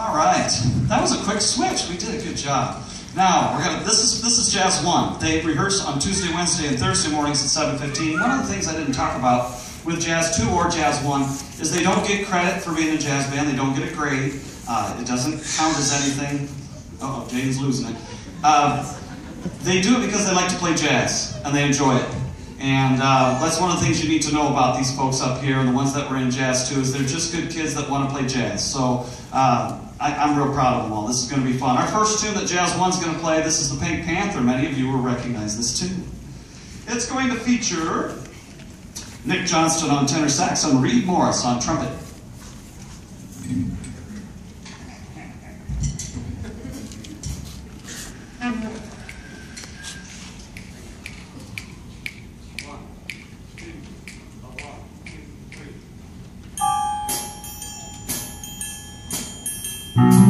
All right, that was a quick switch. We did a good job. Now we're gonna. This is this is Jazz One. They rehearse on Tuesday, Wednesday, and Thursday mornings at 7:15. One of the things I didn't talk about with Jazz Two or Jazz One is they don't get credit for being a jazz band. They don't get a grade. Uh, it doesn't count as anything. Oh, Jaden's losing it. Uh, they do it because they like to play jazz and they enjoy it. And uh, that's one of the things you need to know about these folks up here and the ones that were in Jazz Two is they're just good kids that want to play jazz. So uh, I, am real proud of them all. This is going to be fun. Our first tune that Jazz One's going to play, this is the Pink Panther. Many of you will recognize this tune. It's going to feature Nick Johnston on tenor sax and Reed Morris on trumpet. Mm-hmm.